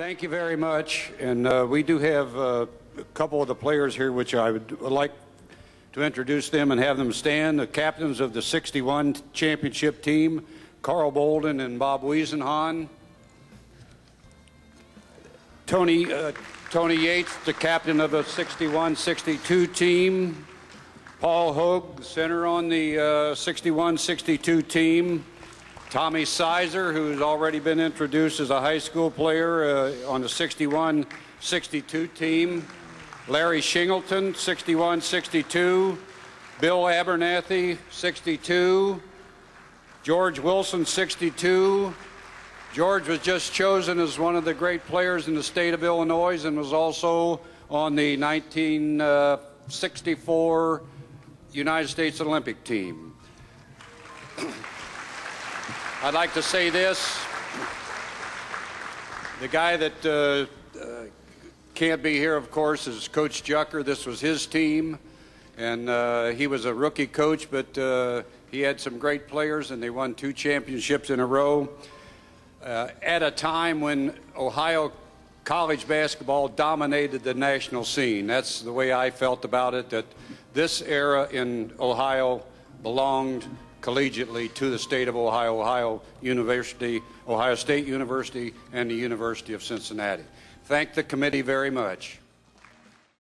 Thank you very much. And uh, we do have uh, a couple of the players here, which I would like to introduce them and have them stand. The captains of the 61 championship team, Carl Bouldin and Bob Wiesenhahn. Tony, uh, Tony Yates, the captain of the 61-62 team. Paul Hogue, center on the 61-62 team. Tommy Sizer, who's already been introduced as a high school player uh, on the 61-62 team. Larry Shingleton, 61-62. Bill Abernathy, 62. George Wilson, 62. George was just chosen as one of the great players in the state of Illinois and was also on the 1964 United States Olympic team. I'd like to say this. The guy that uh, uh, can't be here, of course, is Coach Jucker. This was his team, and uh, he was a rookie coach, but uh, he had some great players, and they won two championships in a row uh, at a time when Ohio college basketball dominated the national scene. That's the way I felt about it, that this era in Ohio belonged collegiately to the state of Ohio, Ohio University, Ohio State University, and the University of Cincinnati. Thank the committee very much.